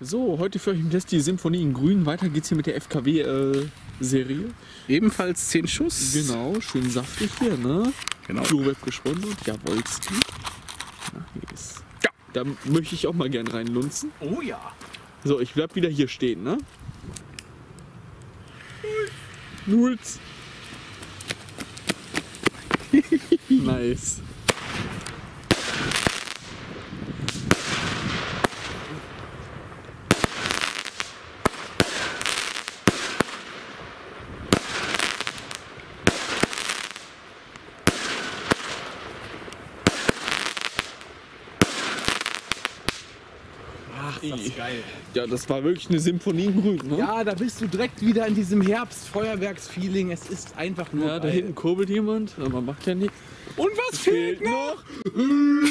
So, heute für euch im Test die Symphonie in Grün. Weiter geht's hier mit der FKW-Serie. Ebenfalls 10 Schuss. genau, schön saftig hier, ne? Genau. PureWeb gesponsert. Jawolski. Na, hier ist. Ja, da möchte ich auch mal gern reinlunzen. Oh ja. So, ich bleib wieder hier stehen, ne? Nuls. nice. Ach, geil. Ja, das war wirklich eine Symphonie in Grün, ne? Ja, da bist du direkt wieder in diesem Herbst-Feuerwerks-Feeling. Es ist einfach nur Ja, da geil. hinten kurbelt jemand, aber macht ja nichts. Und was fehlt noch? noch?